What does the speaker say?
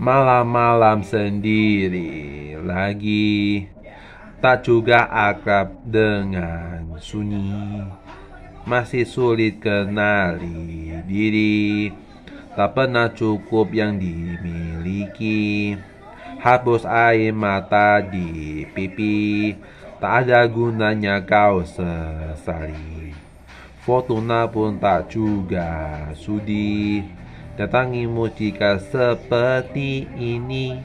Malam-malam sendiri. Lagi Tak juga akrab dengan sunyi. Masih sulit kenali diri. Tak pernah cukup yang dimiliki. Hapus air mata di pipi. Tak ada gunanya kau sesali. Fortuna pun tak juga sudi Datangimu jika seperti ini